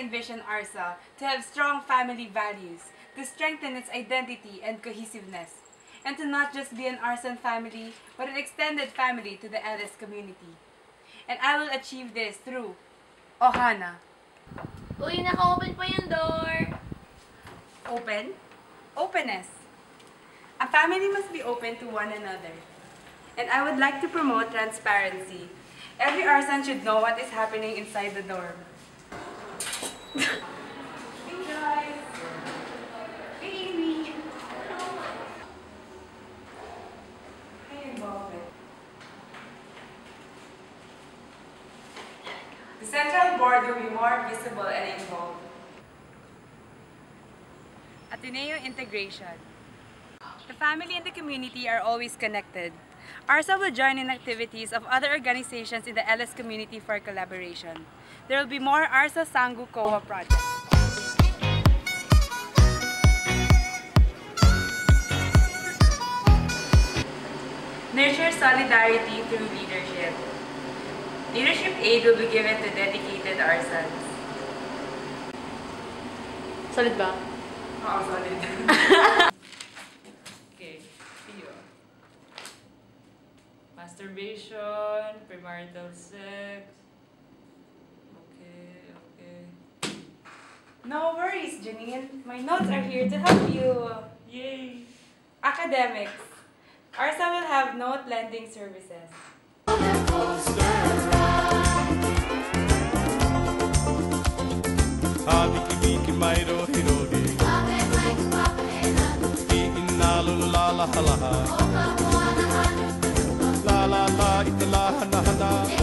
envision ARSA to have strong family values, to strengthen its identity and cohesiveness, and to not just be an Arsan family, but an extended family to the LS community. And I will achieve this through Ohana. Uy, naka-open pa yung door. Open. Openness. A family must be open to one another. And I would like to promote transparency. Every Arsan should know what is happening inside the dorm. The central board will be more visible and involved. Ateneo integration. The family and the community are always connected. ARSA will join in activities of other organizations in the LS community for collaboration. There will be more ARSA Sangu COA projects. Nurture solidarity through leadership. Leadership aid will be given to dedicated ARSANs. Solid ba? Oo, solid. Okay, Theo. Masturbation, premarital sex. Okay, okay. No worries, Janine. My notes are here to help you. Yay! Academics. ARSA will have note lending services. La la la ha. La la la